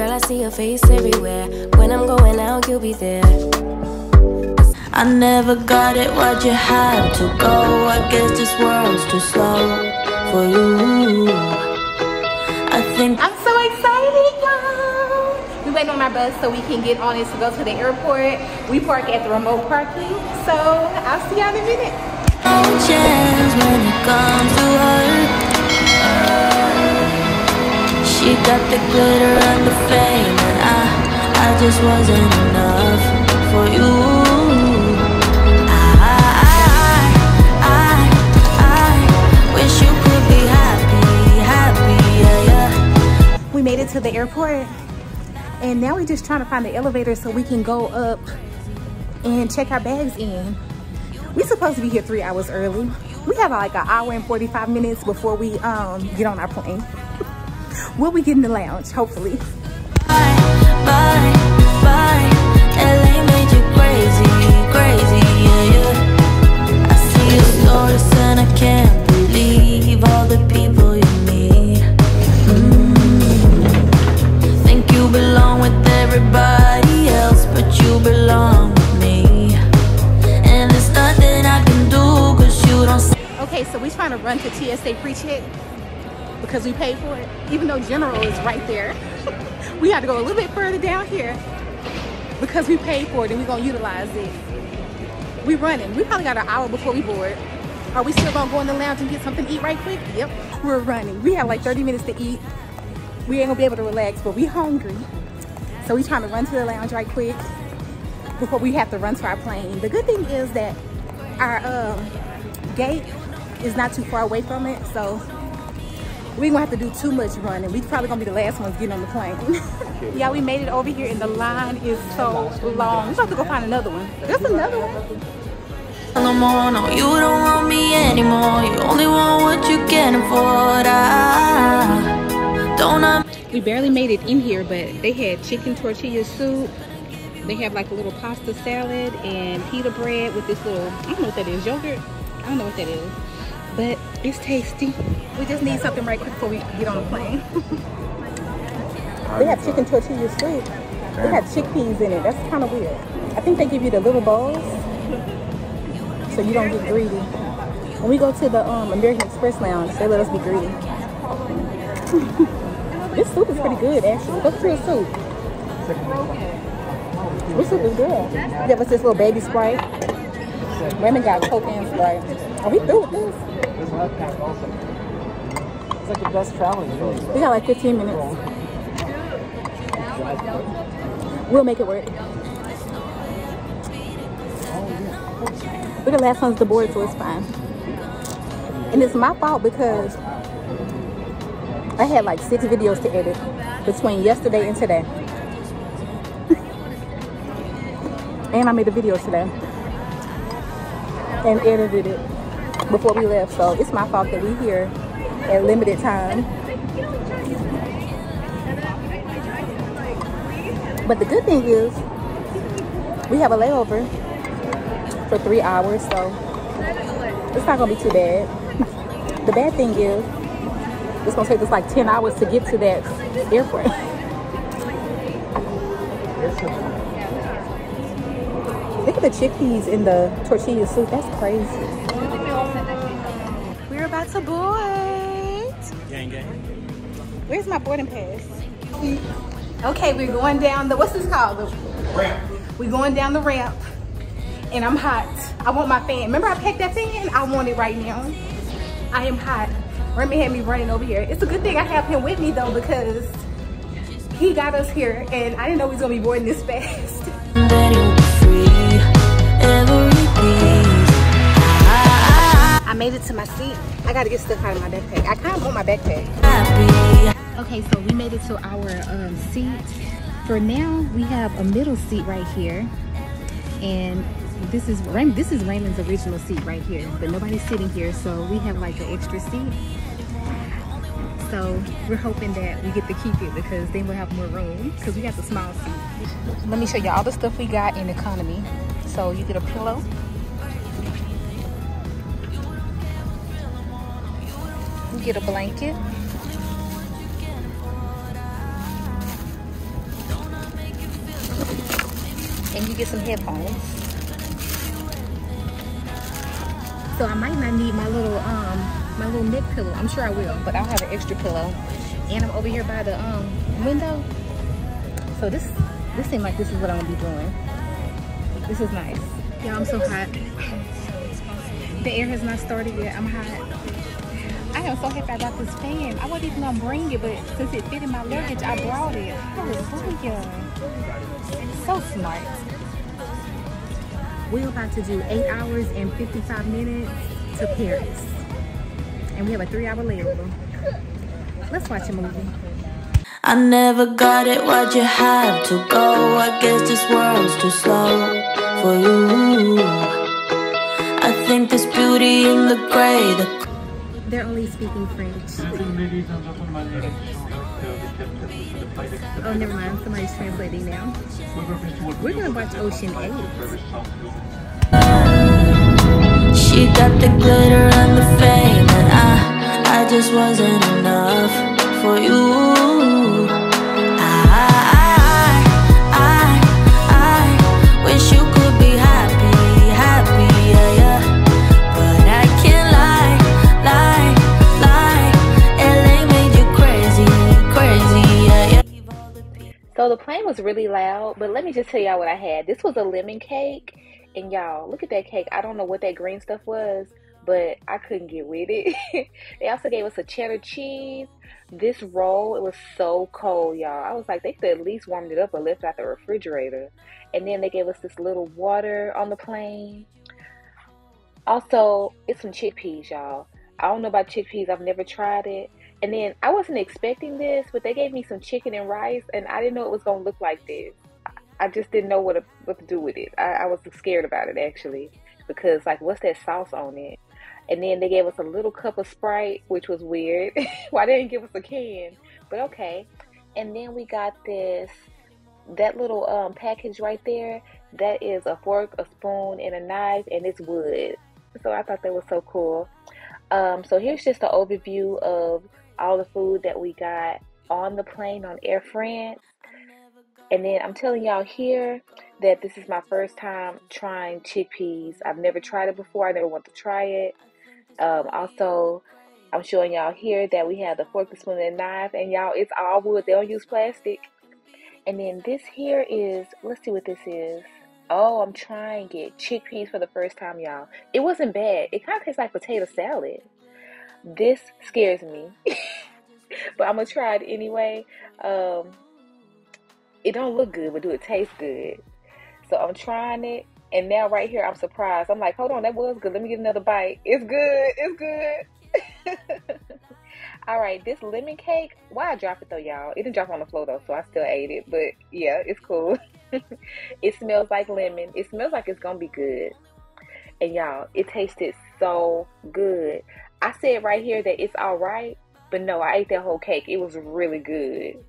girl, I see your face everywhere. When I'm going out, you'll be there. I never got it, why'd you have to go? I guess this world's too slow for you. I think I'm so excited, y'all. We waiting on our bus so we can get on it to go to the airport. We park at the remote parking. So I'll see y'all in a minute. no She got the glitter and the fame, and I, I just wasn't enough for you. We made it to the airport and now we're just trying to find the elevator so we can go up and check our bags in. We're supposed to be here three hours early. We have like an hour and 45 minutes before we um, get on our plane. Will we get in the lounge, hopefully. Bye, bye, bye. LA made you crazy, crazy, yeah, yeah. I see your stories and I can't believe all the people you meet. Mm. Think you belong with everybody else, but you belong with me. And there's nothing I can do, cause you don't. Okay, so we're trying to run to TSA pre-check because we paid for it. Even though General is right there, we had to go a little bit further down here because we paid for it and we're gonna utilize it. We running. We probably got an hour before we board. Are we still gonna go in the lounge and get something to eat right quick? Yep, we're running. We have like 30 minutes to eat. We ain't gonna be able to relax, but we hungry. So we trying to run to the lounge right quick before we have to run to our plane. The good thing is that our um, gate is not too far away from it, so we ain't gonna have to do too much running. We probably gonna be the last ones getting on the plane. yeah, we made it over here and the line is so long. We're have to go find another one. There's another one. No more, no, you don't want me anymore. You only want what you're getting for. I don't know. We barely made it in here, but they had chicken tortilla soup. They have like a little pasta salad and pita bread with this little, I don't know what that is, yogurt? I don't know what that is. But it's tasty. We just need something right quick before we get on the plane. they have chicken tortilla soup. They have chickpeas in it. That's kind of weird. I think they give you the little bowls so you don't get greedy. When we go to the um, American Express Lounge, they let us be greedy. this soup is pretty good, actually. What's your soup? This soup is good. Yeah, what's this little baby Sprite? Raymond got Coke and Sprite. Are we through with this? It's like the best traveling. We got like 15 minutes. We'll make it work. We're the last ones to board, so it's fine. And it's my fault because I had like six videos to edit between yesterday and today. and I made a video today and edited it before we left. So it's my fault that we're here at limited time. But the good thing is we have a layover for three hours, so it's not gonna be too bad. the bad thing is it's gonna take us like 10 hours to get to that airport. Look at the chickpeas in the tortilla soup. That's crazy. We're about to board. Gang, gang. Where's my boarding pass? Okay, we're going down the, what's this called? The Ramp. We're going down the ramp and I'm hot. I want my fan. Remember I packed that fan? I want it right now. I am hot. Remy had me running over here. It's a good thing I have him with me though because he got us here and I didn't know he was gonna be boarding this fast. Made it to my seat. I gotta get stuff out of my backpack. I kind of want my backpack. Okay, so we made it to our um, seat. For now, we have a middle seat right here, and this is. This is Raymond's original seat right here, but nobody's sitting here, so we have like an extra seat. So we're hoping that we get to keep it because then we'll have more room because we got the small seat. Let me show you all the stuff we got in economy. So you get a pillow. Get a blanket. and you get some headphones. So I might not need my little um my little neck pillow. I'm sure I will, but I'll have an extra pillow. And I'm over here by the um window. So this this seems like this is what I'm gonna be doing. This is nice. Yeah, I'm so hot. The air has not started yet. I'm hot. I am so happy I got this fan. I wasn't even gonna bring it, but since it fit in my luggage, I brought it. Hallelujah. So smart. We're about to do eight hours and 55 minutes to Paris. And we have a three hour layover. Let's watch a movie. I never got it, why'd you have to go? I guess this world's too slow for you. I think there's beauty in the gray, the They're only speaking French. Oh, never mind. Somebody's translating now. We're gonna watch Ocean 8. She got the glitter and the fame, and I, I just wasn't enough for you. Was really loud, but let me just tell y'all what I had. This was a lemon cake, and y'all, look at that cake. I don't know what that green stuff was, but I couldn't get with it. they also gave us a cheddar cheese. This roll, it was so cold, y'all. I was like, they could at least warmed it up or left it out the refrigerator. And then they gave us this little water on the plane. Also, it's some chickpeas, y'all. I don't know about chickpeas. I've never tried it. And then I wasn't expecting this, but they gave me some chicken and rice, and I didn't know it was gonna look like this. I just didn't know what to, what to do with it. I, I was scared about it actually, because like, what's that sauce on it? And then they gave us a little cup of Sprite, which was weird. Why they didn't give us a can? But okay. And then we got this, that little um, package right there. That is a fork, a spoon, and a knife, and it's wood. So I thought that was so cool. Um, so here's just an overview of all the food that we got on the plane on Air France. And then I'm telling y'all here that this is my first time trying chickpeas. I've never tried it before. I never want to try it. Um, also, I'm showing y'all here that we have the fork, the spoon, and knife. And y'all, it's all wood. They don't use plastic. And then this here is, let's see what this is. Oh, I'm trying it. Chickpeas for the first time, y'all. It wasn't bad. It kind of tastes like potato salad. This scares me. but I'm to try it anyway. Um, it don't look good, but do it taste good? So I'm trying it. And now right here, I'm surprised. I'm like, hold on, that was good. Let me get another bite. It's good. It's good. All right, this lemon cake. Why I drop it though, y'all? It didn't drop on the floor though, so I still ate it. But yeah, it's cool. it smells like lemon. It smells like it's gonna be good. And y'all, it tasted so good. I said right here that it's all right, but no, I ate that whole cake. It was really good.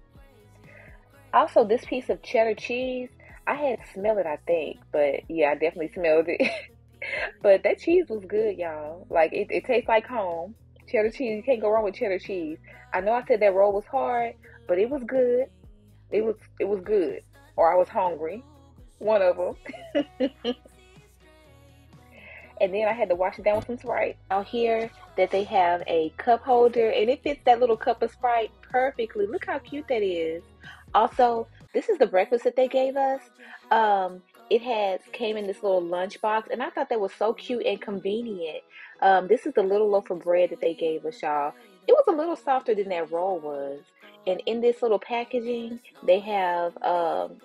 Also, this piece of cheddar cheese, I had to smell it, I think, but yeah, I definitely smelled it. but that cheese was good, y'all. Like it, it tastes like home. Cheddar cheese, you can't go wrong with cheddar cheese. I know I said that roll was hard, but it was good. It was it was good. Or I was hungry. One of them. and then I had to wash it down with some Sprite. Out here that they have a cup holder and it fits that little cup of Sprite perfectly. Look how cute that is. Also, this is the breakfast that they gave us. Um, it has came in this little lunch box, and I thought that was so cute and convenient. Um, this is the little loaf of bread that they gave us, y'all. It was a little softer than that roll was, and in this little packaging, they have um,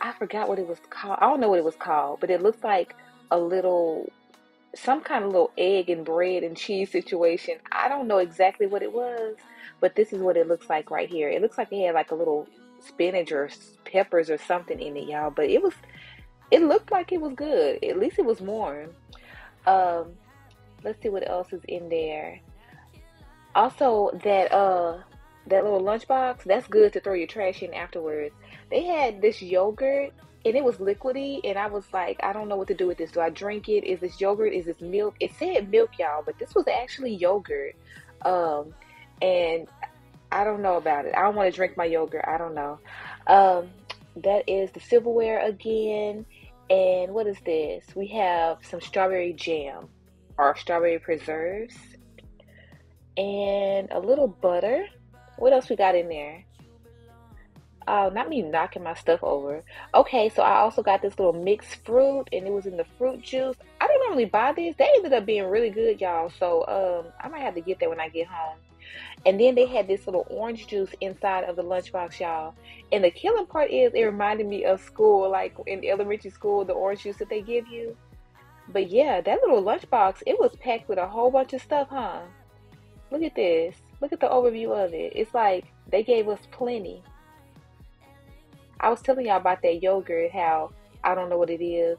I forgot what it was called. I don't know what it was called, but it looks like a little some kind of little egg and bread and cheese situation. I don't know exactly what it was, but this is what it looks like right here. It looks like it had like a little spinach or peppers or something in it, y'all. But it was, it looked like it was good. At least it was warm. Um, let's see what else is in there. Also, that uh, that little lunchbox, that's good to throw your trash in afterwards. They had this yogurt and it was liquidy, and I was like, I don't know what to do with this. Do I drink it? Is this yogurt? Is this milk? It said milk, y'all, but this was actually yogurt. Um, and I don't know about it. I don't want to drink my yogurt. I don't know. Um, that is the silverware again. And what is this? We have some strawberry jam or strawberry preserves and a little butter. What else we got in there? Uh, not me knocking my stuff over. Okay, so I also got this little mixed fruit, and it was in the fruit juice. I don't normally buy these. They ended up being really good, y'all. So um, I might have to get that when I get home. And then they had this little orange juice inside of the lunchbox, y'all. And the killing part is it reminded me of school, like in elementary school, the orange juice that they give you. But yeah, that little lunchbox, it was packed with a whole bunch of stuff, huh? Look at this. Look at the overview of it. It's like they gave us plenty. I was telling y'all about that yogurt, how I don't know what it is.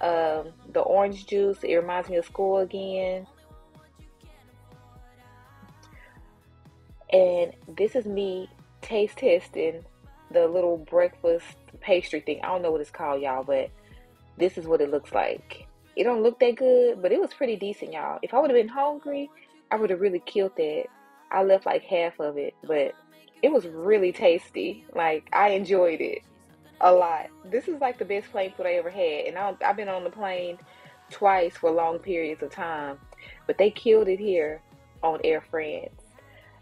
Um, the orange juice, it reminds me of school again. And this is me taste testing the little breakfast pastry thing. I don't know what it's called, y'all, but this is what it looks like. It don't look that good, but it was pretty decent, y'all. If I would have been hungry, I would have really killed that. I left like half of it, but it was really tasty. Like I enjoyed it a lot. This is like the best plane food I ever had, and I, I've been on the plane twice for long periods of time, but they killed it here on Air France.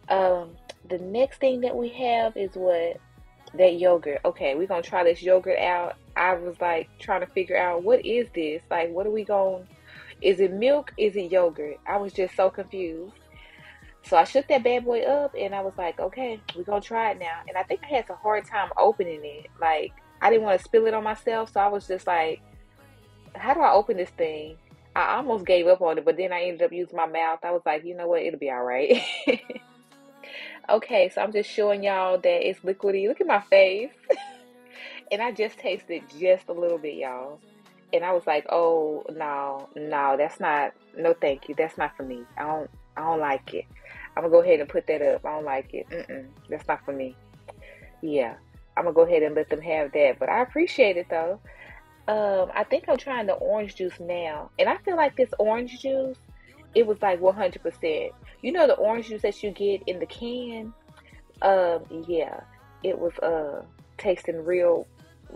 Um, the next thing that we have is what that yogurt. Okay, we're gonna try this yogurt out. I was like trying to figure out what is this? Like, what are we going? Is it milk? Is it yogurt? I was just so confused. So I shook that bad boy up and I was like, okay, we're gonna try it now. And I think I had a hard time opening it. Like, I didn't want to spill it on myself, so I was just like, how do I open this thing? I almost gave up on it, but then I ended up using my mouth. I was like, you know what, it'll be all right. okay, so I'm just showing y'all that it's liquidy. Look at my face. and I just tasted just a little bit, y'all. And I was like, oh no, no, that's not no thank you. That's not for me. I don't I don't like it. I'm gonna go ahead and put that up. I don't like it. Mm-mm, that's not for me. Yeah, I'm gonna go ahead and let them have that. But I appreciate it though. Um, I think I'm trying the orange juice now, and I feel like this orange juice, it was like 100%. You know the orange juice that you get in the can. Um, yeah, it was uh tasting real,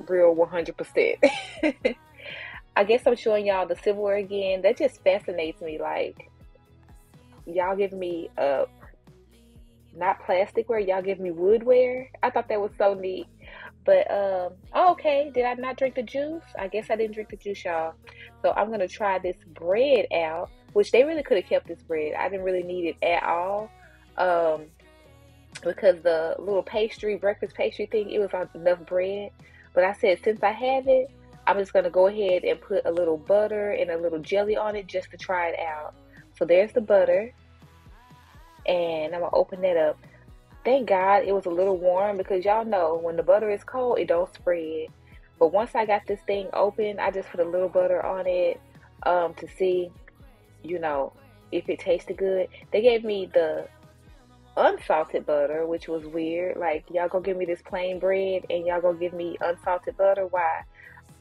real 100%. I guess I'm showing y'all the silverware again. That just fascinates me. Like y'all give me uh not plasticware, y'all give me woodware. I thought that was so neat. But um oh, okay, did I not drink the juice? I guess I didn't drink the juice, y'all. So I'm gonna try this bread out, which they really could have kept this bread. I didn't really need it at all. Um because the little pastry, breakfast pastry thing, it was enough bread. But I said since I have it, I'm just gonna go ahead and put a little butter and a little jelly on it just to try it out. So there's the butter. And I'm going to open that up. Thank God it was a little warm because y'all know when the butter is cold, it don't spread. But once I got this thing open, I just put a little butter on it um, to see, you know, if it tasted good. They gave me the unsalted butter, which was weird. Like, y'all gonna give me this plain bread and y'all gonna give me unsalted butter? Why?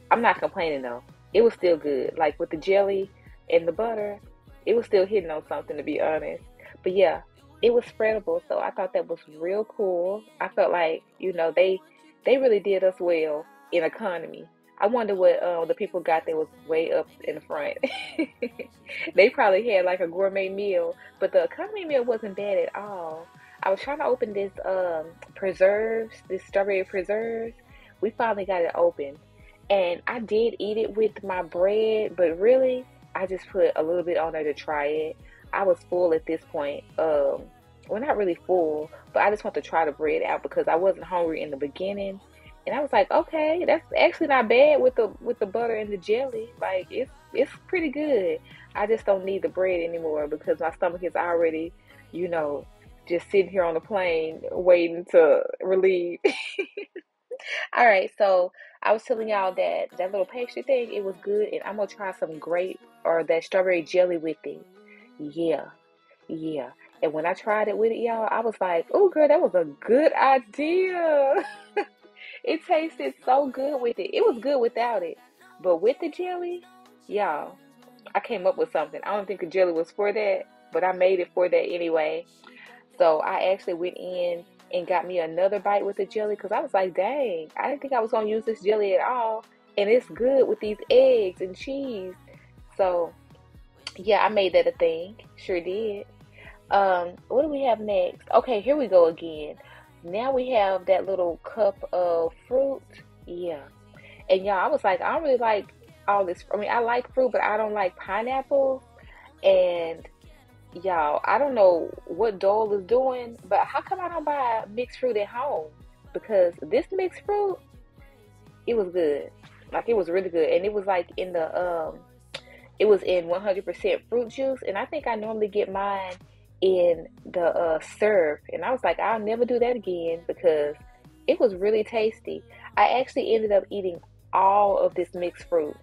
I'm not complaining though. It was still good. Like with the jelly and the butter, it was still hitting on something to be honest. But yeah, it was spreadable, so I thought that was real cool. I felt like you know they they really did us well in economy. I wonder what uh, the people got that was way up in the front. they probably had like a gourmet meal, but the economy meal wasn't bad at all. I was trying to open this um, preserves, this strawberry preserves. We finally got it open, and I did eat it with my bread, but really, I just put a little bit on there to try it. I was full at this point. Um, well, not really full, but I just want to try the bread out because I wasn't hungry in the beginning, and I was like, okay, that's actually not bad with the with the butter and the jelly. Like it's it's pretty good. I just don't need the bread anymore because my stomach is already, you know, just sitting here on the plane waiting to relieve. All right, so I was telling y'all that that little pastry thing, it was good, and I'm gonna try some grape or that strawberry jelly with it. Yeah, yeah. And when I tried it with it, y'all, I was like, "Oh, girl, that was a good idea." it tasted so good with it. It was good without it, but with the jelly, y'all, I came up with something. I don't think the jelly was for that, but I made it for that anyway. So I actually went in and got me another bite with the jelly because I was like, dang, I didn't think I was gonna use this jelly at all. And it's good with these eggs and cheese. So yeah, I made that a thing. Sure did. Um, what do we have next? Okay, here we go again. Now we have that little cup of fruit. Yeah. And y'all, I was like, I don't really like all this. I mean, I like fruit, but I don't like pineapple. And y'all, I don't know what Dole is doing, but how come I don't buy mixed fruit at home? Because this mixed fruit, it was good. Like it was really good, and it was like in the um, it was in 100% fruit juice, and I think I normally get mine in the uh, serve, and I was like, I'll never do that again because it was really tasty. I actually ended up eating all of this mixed fruit,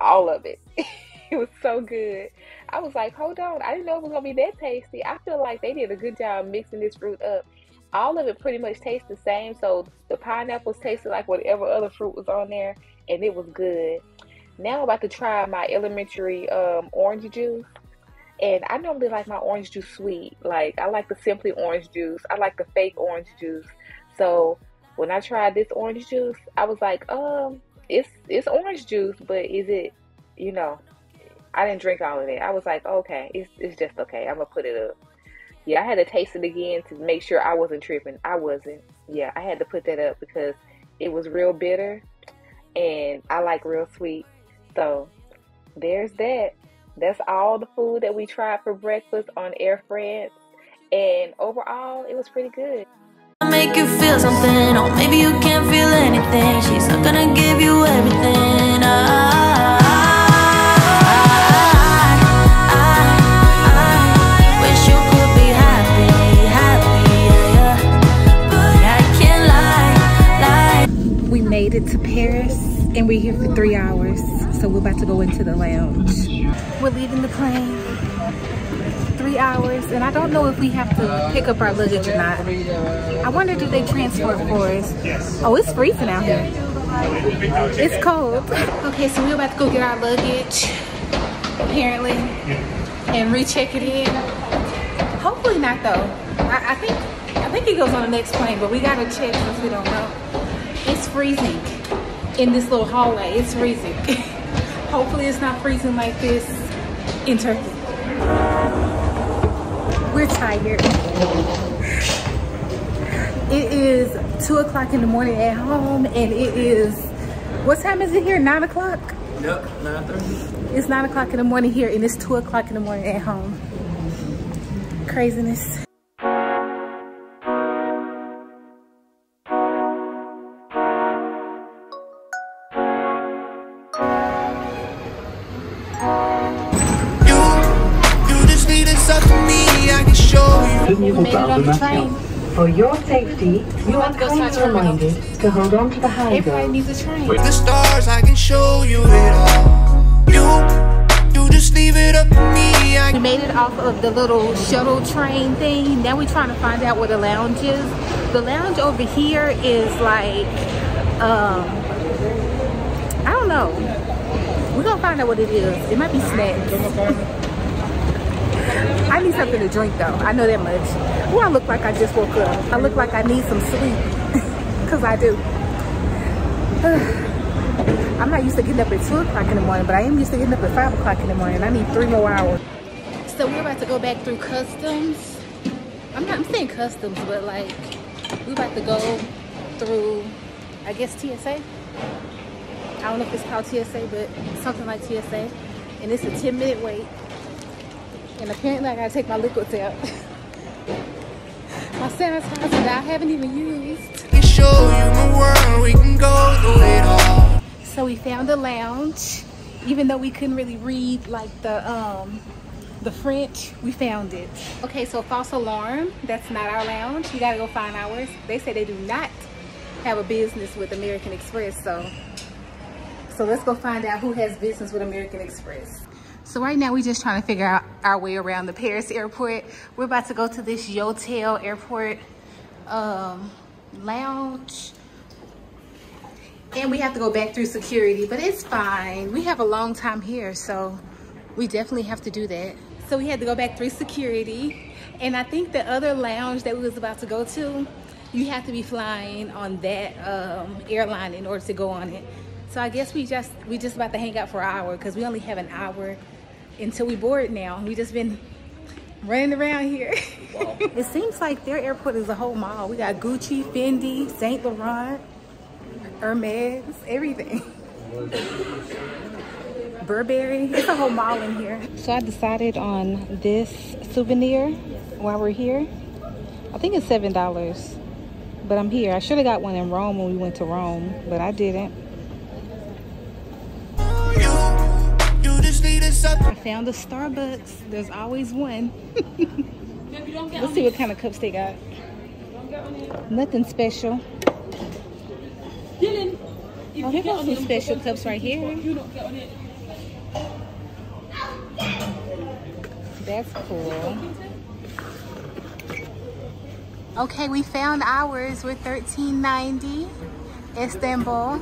all of it. it was so good. I was like, hold on, I didn't know it was gonna be that tasty. I feel like they did a good job mixing this fruit up. All of it pretty much tastes the same. So the pineapples tasted like whatever other fruit was on there, and it was good. Now I'm about to try my elementary um, orange juice. And I normally like my orange juice sweet. Like I like the simply orange juice. I like the fake orange juice. So when I tried this orange juice, I was like, um, it's it's orange juice, but is it, you know, I didn't drink all of it. I was like, okay, it's it's just okay. I'm gonna put it up. Yeah, I had to taste it again to make sure I wasn't tripping. I wasn't. Yeah, I had to put that up because it was real bitter, and I like real sweet. So there's that. That's all the food that we tried for breakfast on Air France, and overall, it was pretty good. I'll Make you feel something, or maybe you can't feel anything. She's not gonna give you everything. I, and we're here for three hours. So we're about to go into the lounge. We're leaving the plane. Three hours, and I don't know if we have to pick up our luggage or not. I wonder do they transport for us? Oh, it's freezing out here. It's cold. Okay, so we're about to go get our luggage, apparently, and recheck it in. Hopefully not though. I, I think I think it goes on the next plane, but we gotta check since we don't know. It's freezing in this little hallway. It's freezing. Hopefully it's not freezing like this in Turkey. We're tired. It is two o'clock in the morning at home and it is, what time is it here? Nine o'clock? Yep, 9.30. It's nine o'clock in the morning here and it's two o'clock in the morning at home. Craziness. You. We made it on the train. For your safety, you are to go to our kindly reminded to hold on to the high Everybody ground. needs. The stars, I can show you it all. You, you just leave it up to me, I We made it off of the little shuttle train thing. Now we're trying to find out where the lounge is. The lounge over here is like, um, I don't know. We're gonna find out what it is. It might be snacks. I need something to drink though. I know that much. Well, I look like I just woke up. I look like I need some sleep. Cause I do. I'm not used to getting up at 2 o'clock in the morning, but I am used to getting up at 5 o'clock in the morning. I need three more hours. So we're about to go back through customs. I'm not, I'm saying customs, but like, we're about to go through, I guess, TSA. I don't know if it's called TSA, but something like TSA. And it's a 10 minute wait. And apparently I gotta take my liquids out. my sanitizer that I haven't even used. show you the world, we can go it all. So we found a lounge, even though we couldn't really read like the um the French, we found it. Okay, so false alarm, that's not our lounge. You gotta go find ours. They say they do not have a business with American Express, so so let's go find out who has business with American Express. So right now we're just trying to figure out our way around the Paris airport. We're about to go to this Yotel airport um, lounge. And we have to go back through security, but it's fine. We have a long time here, so we definitely have to do that. So we had to go back through security. And I think the other lounge that we was about to go to, you have to be flying on that um, airline in order to go on it. So I guess we just we just about to hang out for an hour because we only have an hour until we board now. We just been running around here. It seems like their airport is a whole mall. We got Gucci, Fendi, Saint Laurent, Hermes, everything. Burberry. It's a whole mall in here. So I decided on this souvenir while we're here. I think it's seven dollars. But I'm here. I should have got one in Rome when we went to Rome, but I didn't. I found a Starbucks. There's always one. Let's see what kind of cups they got. Nothing special. Oh, they got some special cups right here. That's cool. Okay, we found ours. We're 1390 Istanbul.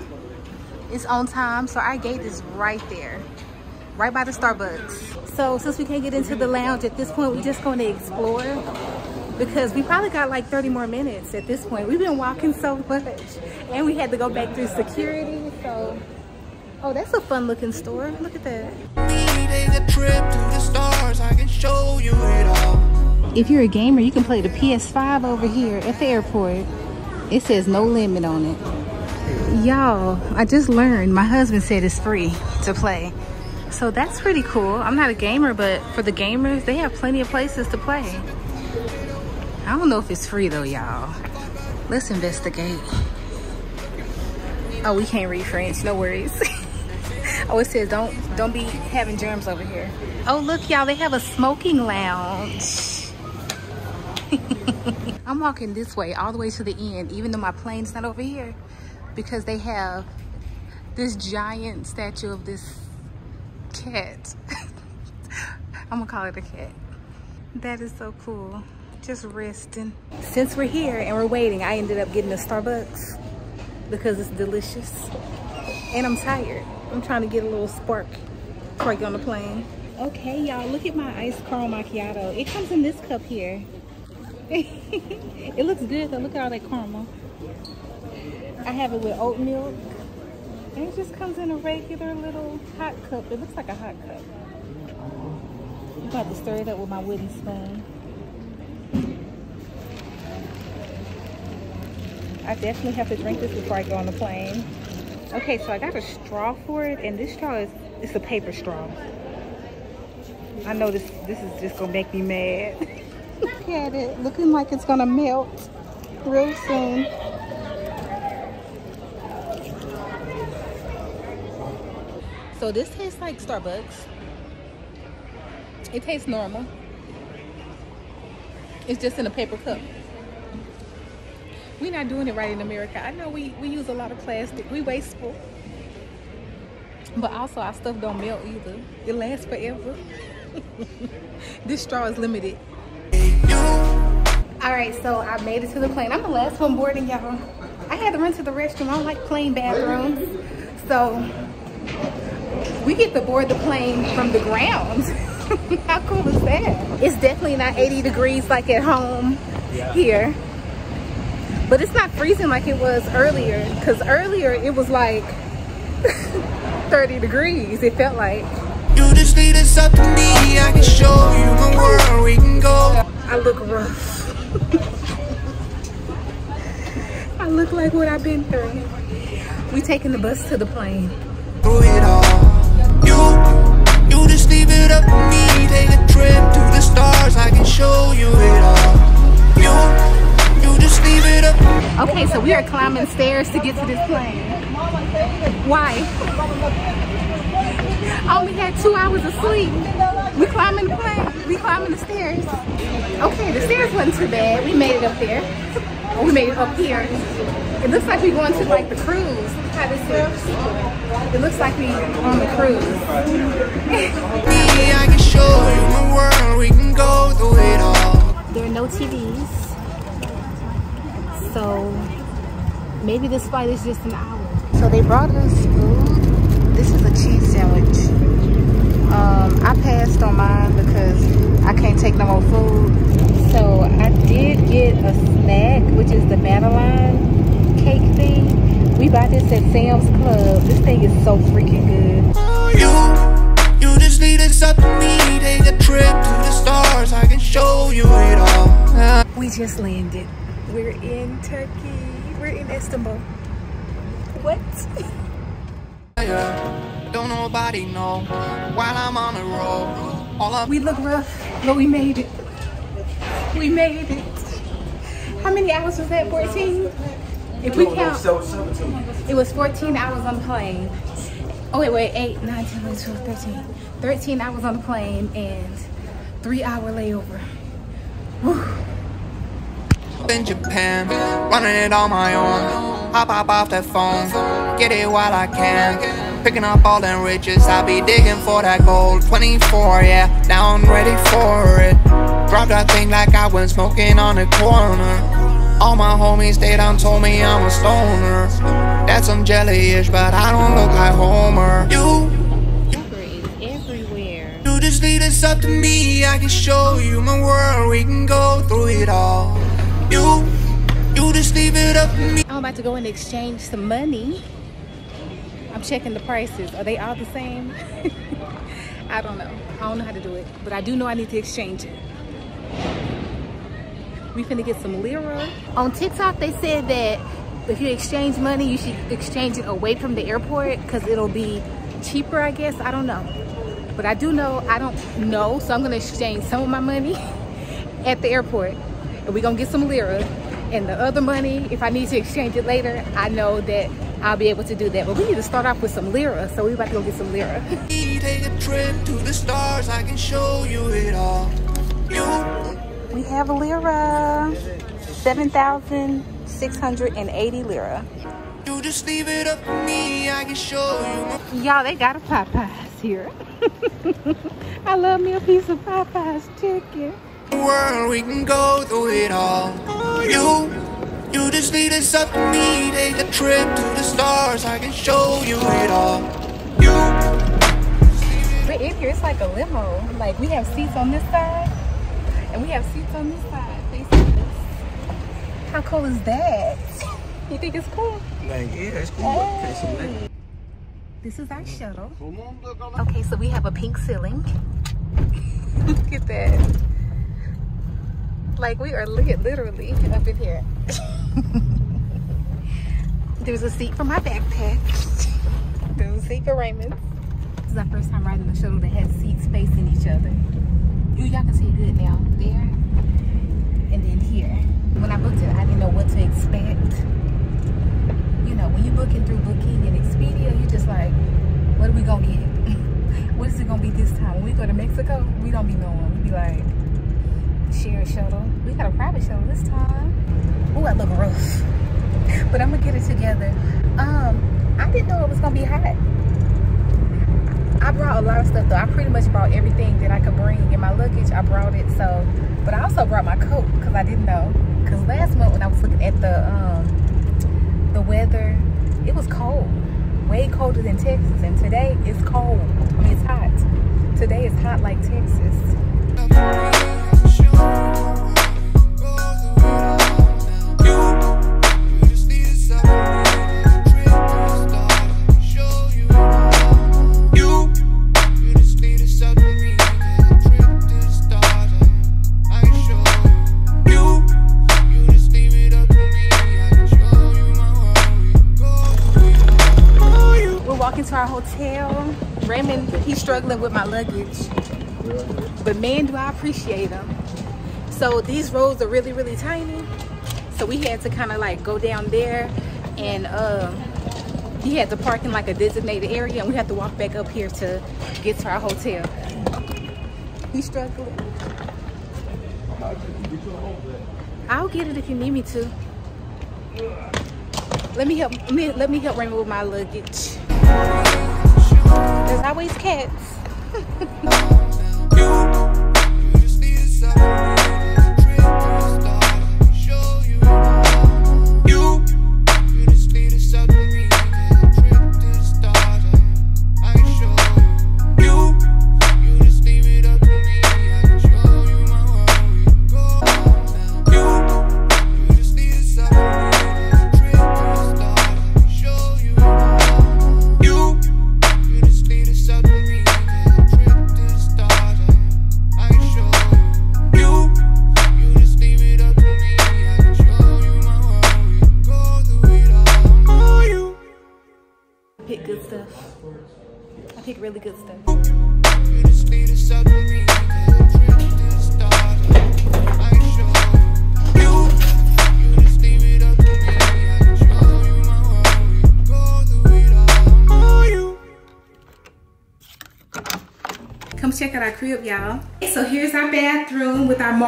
It's on time, so our gate is right there, right by the Starbucks. So since we can't get into the lounge at this point, we're just going to explore because we probably got like 30 more minutes at this point. We've been walking so much and we had to go back through security. So, oh, that's a fun looking store. Look at that. If you're a gamer, you can play the PS5 over here at the airport. It says no limit on it. Y'all, I just learned my husband said it's free to play. So that's pretty cool. I'm not a gamer, but for the gamers, they have plenty of places to play. I don't know if it's free though, y'all. Let's investigate. Oh, we can't read French, no worries. oh, it says don't don't be having germs over here. Oh, look, y'all, they have a smoking lounge. I'm walking this way all the way to the end, even though my plane's not over here, because they have this giant statue of this cat. I'm gonna call it a cat. That is so cool. Just resting. Since we're here and we're waiting, I ended up getting a Starbucks because it's delicious. And I'm tired. I'm trying to get a little spark before I get on the plane. Okay, y'all, look at my iced caramel macchiato. It comes in this cup here. it looks good though. Look at all that caramel. I have it with oat milk. And it just comes in a regular little hot cup. It looks like a hot cup. I'm about to stir it up with my wooden spoon. I definitely have to drink this before I go on the plane. Okay, so I got a straw for it, and this straw is it's a paper straw. I know this this is just gonna make me mad. Look at it, looking like it's gonna melt real soon. So this tastes like Starbucks. It tastes normal. It's just in a paper cup we're not doing it right in America. I know we, we use a lot of plastic. We wasteful. But also our stuff don't melt either. It lasts forever. this straw is limited. Alright, so I made it to the plane. I'm the last one boarding, y'all. I had to run to the restroom. I don't like plane bathrooms. So we get to board the plane from the ground. How cool is that? It's definitely not 80 degrees like at home yeah. here but it's not freezing like it was earlier because earlier it was like 30 degrees it felt like you just need us up to me i can show you the world we can go i look rough i look like what i've been through we taking the bus to the plane up me take a trip to the stars i can show you it all you Okay, so we are climbing stairs to get to this plane. Why? Oh, I only had two hours of sleep. We climbing the plane. We climbing the stairs. Okay, the stairs wasn't too bad. We made it up there. We made it up here. It looks like we're going to like the cruise. How this is. It looks like we on the cruise. I can show you the world. We can go through it all. There are no TVs. So maybe this flight is just an hour. So they brought us food. This is a cheese sandwich. Um, I passed on mine because I can't take no more food. So I did get a snack, which is the Madeleine cake thing. We bought this at Sam's Club. This thing is so freaking good. Oh, you, you just need it up to me. Take a trip to the stars. I can show you it all. We just landed. We're in Turkey. We're in Istanbul. What? Don't nobody know while I'm on the road. All up We look rough, but we made it. We made it. How many hours was that? 14? If we count, it was 14 hours on the plane. Oh, wait, wait, 8, 9, 10, 11, 12, 13. 13 hours on the plane and 3 hour layover. in Japan, running it on my own. Hop hop off that phone, get it while I can. Picking up all them riches, I be digging for that gold. 24, yeah, now I'm ready for it. Drop that thing like I went smoking on the corner. All my homies, they done told me I'm a stoner. That's some jelly-ish, but I don't look like Homer. You, you just lead us up to me. I can show you my world. We can go through it all. You, you just leave it up to me. I'm about to go and exchange some money. I'm checking the prices. Are they all the same? I don't know. I don't know how to do it, but I do know I need to exchange it. We finna get some lira. On TikTok, they said that if you exchange money, you should exchange it away from the airport because it'll be cheaper, I guess. I don't know. But I do know, I don't know, so I'm gonna exchange some of my money at the airport. And we're gonna get some lira. And the other money, if I need to exchange it later, I know that I'll be able to do that. But we need to start off with some lira, so we about to go get some lira. Take a trip to the stars. I can show you it all. You. We have lira, 7,680 lira. you just leave it up to me i can show you y'all they got a Popeyes here. I love me a piece of Popeyes chicken. world, we can go through it all. You, you just lead us up to me, take a trip to the stars, I can show you it all. You, We're in here, it's like a limo. Like we have seats on this side, and we have seats on this side facing us. How cool is that? You think it's cool? Like, yeah, it's cool. Okay, so like, This is our shuttle. Okay, so we have a pink ceiling. Look at that. Like we are lit literally up in here. There's a seat for my backpack. There's a seat for Raymond. This is our first time riding the shuttle that has seats facing each other. You y'all can see good now. There and then here. When I booked it, I didn't know what to expect. You know, when you're booking through Booking and Expedia, you're just like, what are we gonna get? what is it gonna be this time? When we go to Mexico, we don't be knowing. We be like, share a shuttle. We got a private shuttle this time. Oh, I look rough. But I'm gonna get it together. Um, I didn't know it was gonna be hot. I brought a lot of stuff though. I pretty much brought everything that I could bring in my luggage. I brought it so, but I also brought my coat because I didn't know. Because last month when I was looking at the um the weather, it was cold, way colder than Texas, and today it's cold. I mean it's hot. Today is hot like Texas. Struggling with my luggage. But man, do I appreciate them. So these roads are really, really tiny. So we had to kind of like go down there and um, he had to park in like a designated area and we had to walk back up here to get to our hotel. He's struggling. I'll get it if you need me to. Let me help let me, let me help Raymond with my luggage. There's always cats.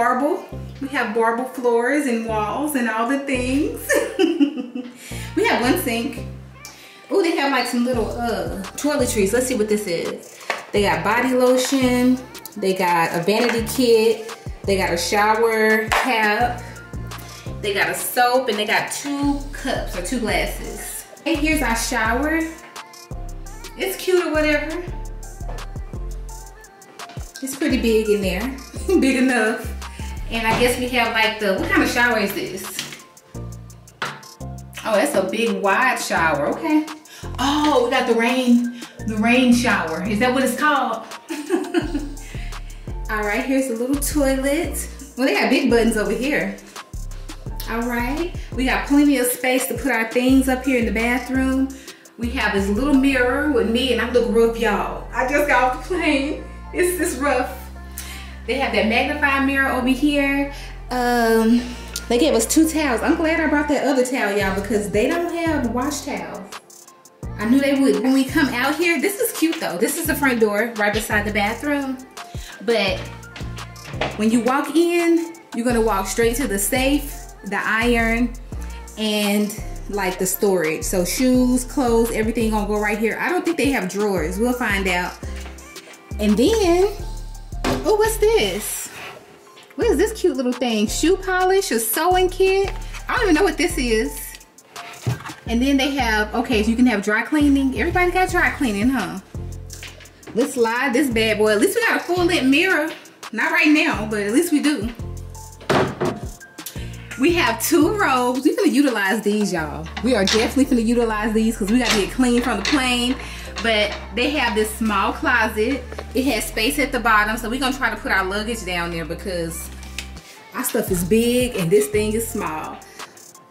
We have marble floors and walls and all the things. we have one sink. Oh, they have like some little uh toiletries. Let's see what this is. They got body lotion. They got a vanity kit. They got a shower cap. They got a soap and they got two cups or two glasses. And here's our shower. It's cute or whatever. It's pretty big in there, big enough. And I guess we have like the, what kind of shower is this? Oh, that's a big wide shower, okay. Oh, we got the rain, the rain shower. Is that what it's called? All right, here's the little toilet. Well, they got big buttons over here. All right, we got plenty of space to put our things up here in the bathroom. We have this little mirror with me and I look rough, y'all. I just got off the plane. It's this rough. They have that magnifying mirror over here. Um, they gave us two towels. I'm glad I brought that other towel, y'all, because they don't have wash towels. I knew they would. When we come out here, this is cute though. This is the front door right beside the bathroom. But when you walk in, you're gonna walk straight to the safe, the iron, and like the storage. So shoes, clothes, everything gonna go right here. I don't think they have drawers. We'll find out. And then, oh, what's this? What is this cute little thing? Shoe polish, a sewing kit. I don't even know what this is. And then they have, okay, so you can have dry cleaning. Everybody got dry cleaning, huh? Let's slide this bad boy. At least we got a full length mirror. Not right now, but at least we do. We have two robes. We're gonna utilize these, y'all. We are definitely gonna utilize these because we gotta get clean from the plane. But they have this small closet. It has space at the bottom, so we're gonna try to put our luggage down there because our stuff is big and this thing is small.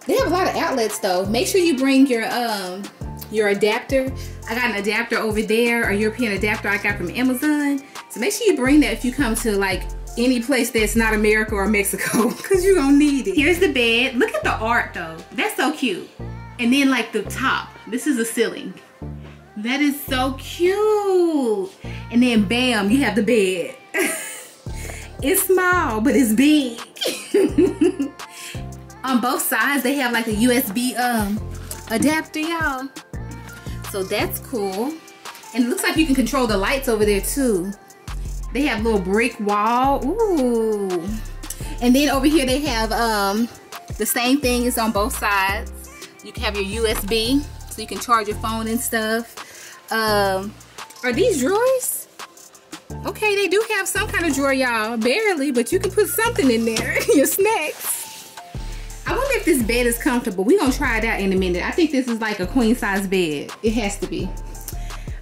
They have a lot of outlets though. Make sure you bring your um your adapter. I got an adapter over there, a European adapter I got from Amazon. So make sure you bring that if you come to like any place that's not America or Mexico because you're gonna need it. Here's the bed. Look at the art though. That's so cute. And then like the top, this is the ceiling. That is so cute. And then bam, you have the bed. it's small, but it's big. On both sides, they have like a USB um adapter, y'all. So that's cool. And it looks like you can control the lights over there too. They have little brick wall. Ooh. And then over here they have um the same thing is on both sides. You can have your USB so you can charge your phone and stuff. Um are these drawers? Okay, they do have some kind of drawer, y'all. Barely, but you can put something in there. your snacks. I wonder if this bed is comfortable. We're gonna try it out in a minute. I think this is like a queen size bed. It has to be.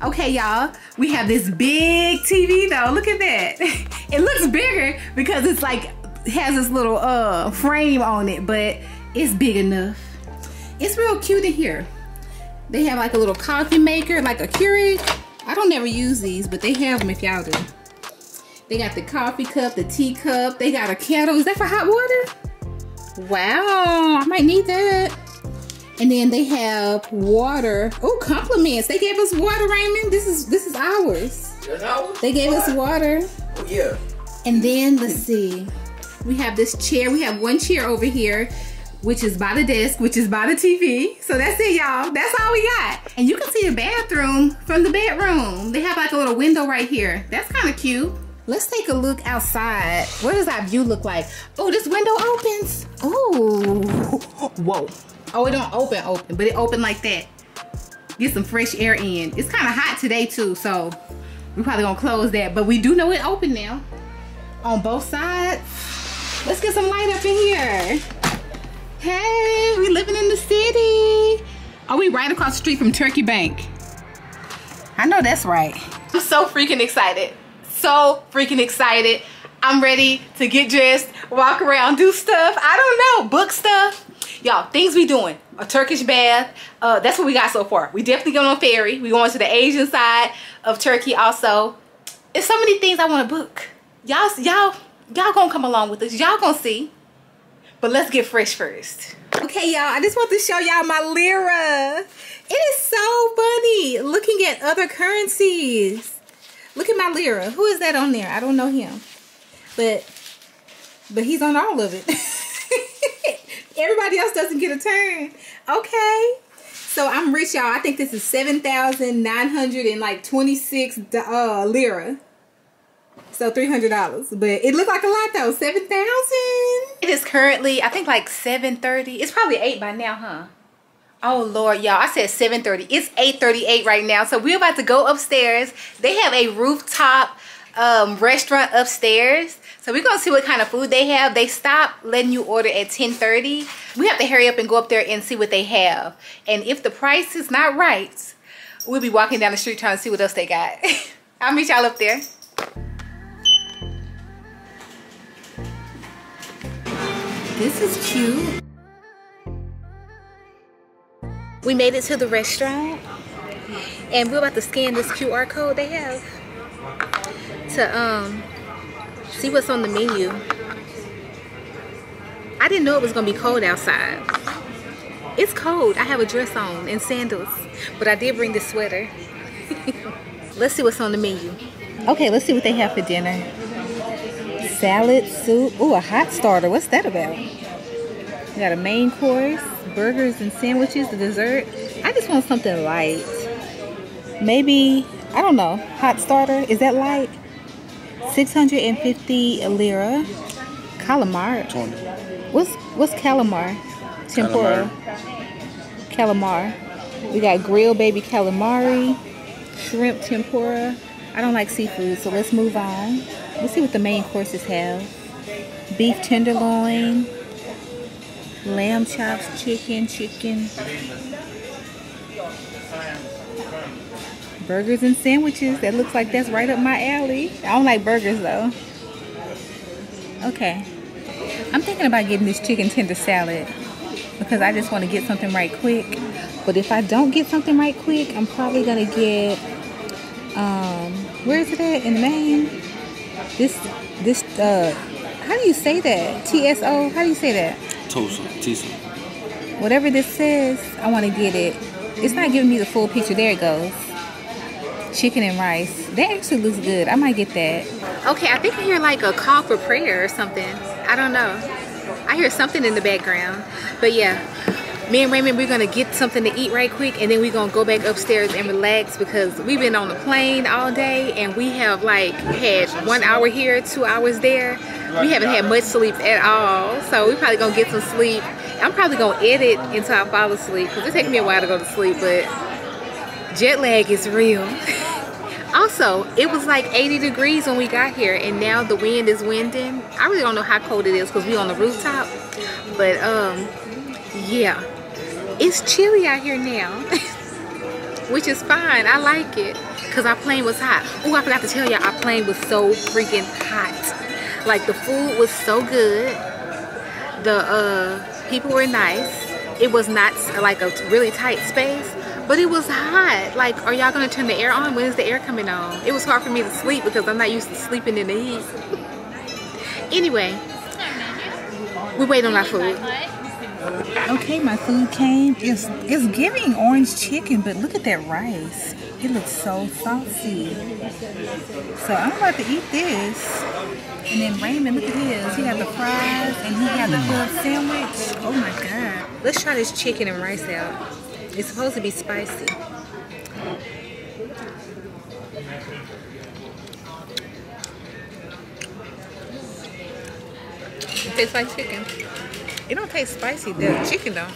Okay, y'all, we have this big TV though. Look at that. It looks bigger because it's like, has this little uh frame on it, but it's big enough. It's real cute in here. They have like a little coffee maker, like a Keurig. I don't never use these, but they have them if y'all do. They got the coffee cup, the tea cup. They got a kettle. Is that for hot water? Wow, I might need that. And then they have water. Oh, compliments. They gave us water, Raymond. This is this is ours. That's ours? They gave us water. Oh, yeah. And then let's see. We have this chair. We have one chair over here, which is by the desk, which is by the TV. So that's it, y'all. That's all we got. And you can see the bathroom from the bedroom. They have like a little window right here. That's kind of cute. Let's take a look outside. What does that view look like? Oh, this window opens. Oh, whoa. Oh, it don't open open, but it open like that. Get some fresh air in. It's kind of hot today too, so we probably gonna close that. But we do know it open now. On both sides. Let's get some light up in here. Hey, we living in the city. Are we right across the street from Turkey Bank? I know that's right. I'm so freaking excited. So freaking excited. I'm ready to get dressed, walk around, do stuff. I don't know, book stuff. Y'all, things we doing. a Turkish bath. Uh, that's what we got so far. We definitely going on ferry. We going to the Asian side of Turkey also. It's so many things I want to book. Y'all, y'all, y'all gonna come along with us. Y'all gonna see. But let's get fresh first. Okay, y'all, I just want to show y'all my lira. It is so funny looking at other currencies. Look at my lira. Who is that on there? I don't know him. But but he's on all of it. Everybody else doesn't get a turn. Okay. So I'm rich, y'all. I think this is 7,900 and like 26 uh, lira. So $300. But it looked like a lot though. 7,000. It is currently, I think like 7.30. It's probably 8 by now, huh? Oh Lord, y'all, I said 7.30. It's 8.38 right now. So we're about to go upstairs. They have a rooftop um, restaurant upstairs. So we're gonna see what kind of food they have. They stop letting you order at 10:30. We have to hurry up and go up there and see what they have. And if the price is not right, we'll be walking down the street trying to see what else they got. I'll meet y'all up there. This is cute. We made it to the restaurant and we're about to scan this QR code they have to um see what's on the menu. I didn't know it was gonna be cold outside. It's cold. I have a dress on and sandals, but I did bring the sweater. let's see what's on the menu. Okay, let's see what they have for dinner. Salad, soup. Oh, a hot starter. What's that about? We got a main course, burgers and sandwiches, the dessert. I just want something light. Maybe, I don't know, hot starter. Is that light? 650 lira. Calamar. 20. What's what's calamar? Tempura. Calamar. We got grilled baby calamari, shrimp tempura. I don't like seafood, so let's move on. Let's see what the main courses have. Beef tenderloin, lamb chops, chicken, chicken. Burgers and sandwiches. That looks like that's right up my alley. I don't like burgers though. Okay. I'm thinking about getting this chicken tender salad because I just want to get something right quick. But if I don't get something right quick, I'm probably gonna get um where is it at in main? This this uh how do you say that? TSO? How do you say that? Tulsa. Tulsa. Whatever this says, I want to get it. It's not giving me the full picture. There it goes. Chicken and rice. That actually looks good. I might get that. Okay, I think I hear like a call for prayer or something. I don't know. I hear something in the background. But yeah, me and Raymond, we're gonna get something to eat right quick and then we're gonna go back upstairs and relax because we've been on the plane all day and we have like had one hour here, two hours there. We haven't had much sleep at all. So we're probably gonna get some sleep. I'm probably gonna edit until I fall asleep because it takes me a while to go to sleep, but jet lag is real. also, it was like 80 degrees when we got here and now the wind is winding. I really don't know how cold it is because we're on the rooftop. But um, yeah, it's chilly out here now, which is fine. I like it because our plane was hot. Oh, I forgot to tell y'all, our plane was so freaking hot. Like the food was so good. The uh, people were nice. It was not like a really tight space, but it was hot. Like, are y'all gonna turn the air on? When is the air coming on? It was hard for me to sleep because I'm not used to sleeping in the heat. anyway, we wait on our food. Okay, my food came. It's it's giving orange chicken, but look at that rice. It looks so saucy. So I'm about to eat this. And then Raymond, look at his. He had the fries and he had the hmm. club sandwich. Oh my god. Let's try this chicken and rice out. It's supposed to be spicy. It tastes like chicken. It don't taste spicy. The chicken don't.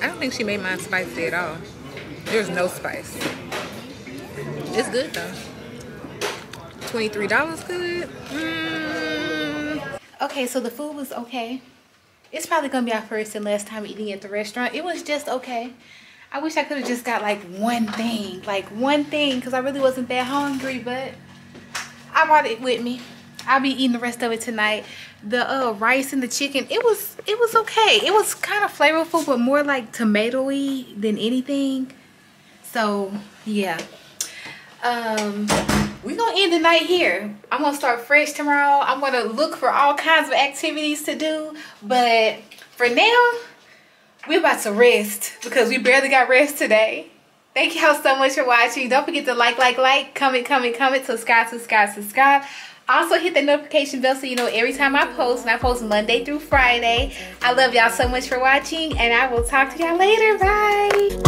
I don't think she made mine spicy at all. There's no spice. It's good though. $23 good? Mm. Okay, so the food was okay. It's probably gonna be our first and last time eating at the restaurant. It was just okay. I wish I could have just got like one thing, like one thing, because I really wasn't that hungry, but I brought it with me. I'll be eating the rest of it tonight. The uh, rice and the chicken, it was it was okay. It was kind of flavorful, but more like tomatoey than anything. So yeah. Um, we're gonna end the night here. I'm gonna start fresh tomorrow. I'm gonna look for all kinds of activities to do, but for now, we're about to rest because we barely got rest today. Thank y'all so much for watching. Don't forget to like, like, like, comment, comment, comment, subscribe, subscribe, subscribe. Also hit the notification bell so you know every time I post. And I post Monday through Friday. I love y'all so much for watching. And I will talk to y'all later. Bye.